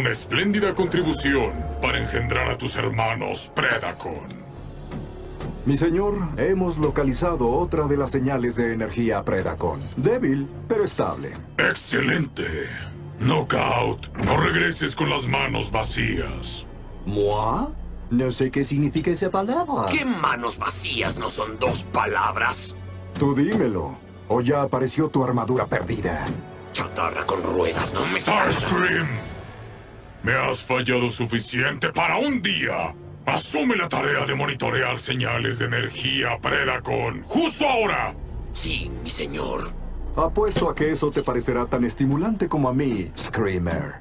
Una espléndida contribución para engendrar a tus hermanos Predacon. Mi señor, hemos localizado otra de las señales de energía Predacon. Débil, pero estable. ¡Excelente! Knockout, no regreses con las manos vacías. ¿Moi? No sé qué significa esa palabra. ¿Qué manos vacías no son dos palabras? Tú dímelo. ¿O ya apareció tu armadura perdida? Chatarra con ruedas, no me salgas. Starscream, me has fallado suficiente para un día. Asume la tarea de monitorear señales de energía Predacon. ¡Justo ahora! Sí, mi señor. Apuesto a que eso te parecerá tan estimulante como a mí, Screamer.